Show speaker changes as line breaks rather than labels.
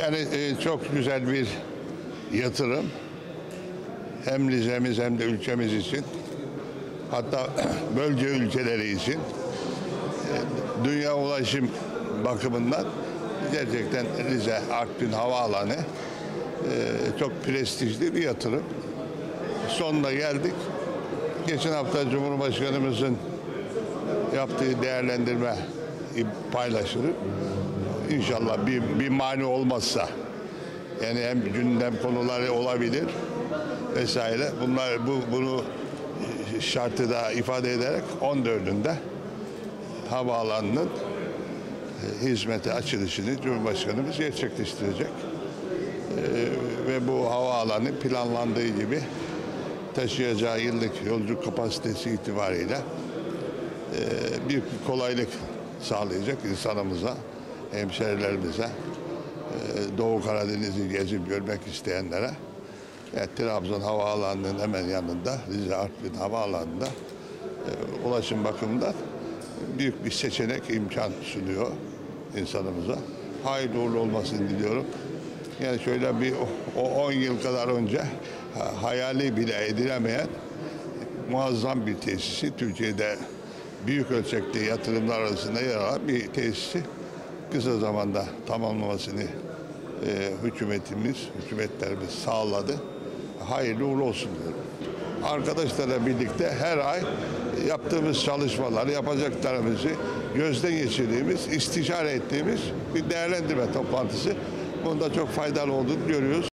Yani e, çok güzel bir yatırım. Hem Rize'miz hem de ülkemiz için. Hatta bölge ülkeleri için. E, Dünya ulaşım bakımından gerçekten Rize Artvin Havaalanı e, çok prestijli bir yatırım. Sonuna geldik. Geçen hafta Cumhurbaşkanımızın yaptığı değerlendirme paylaşılır. İnşallah bir, bir mani olmazsa yani hem gündem konuları olabilir vesaire. Bunlar bu bunu şartı da ifade ederek 14'ünde havaalanının e, hizmete açılışını Cumhurbaşkanımız gerçekleştirecek. E, ve bu havaalanı planlandığı gibi taşıyacağı yıllık yolcu kapasitesi itibariyle e, bir kolaylık sağlayacak insanımıza, hemşerilerimize, e, Doğu Karadeniz'i gezip görmek isteyenlere. Yani Trabzon Havaalanı'nın hemen yanında, Rize Artvin Havaalanı'nda e, ulaşım bakımından büyük bir seçenek imkan sunuyor insanımıza. Hayırlı uğurlu olmasını diliyorum. Yani şöyle bir o 10 yıl kadar önce ha- hayali bile edilemeyen muazzam bir tesisi Türkiye'de büyük ölçekte yatırımlar arasında yer alan bir tesisi kısa zamanda tamamlamasını e, hükümetimiz, hükümetlerimiz sağladı. Hayırlı uğurlu olsun diyorum. Arkadaşlarla birlikte her ay yaptığımız çalışmalar, yapacaklarımızı gözden geçirdiğimiz, istişare ettiğimiz bir değerlendirme toplantısı. Bunda çok faydalı olduğunu görüyoruz.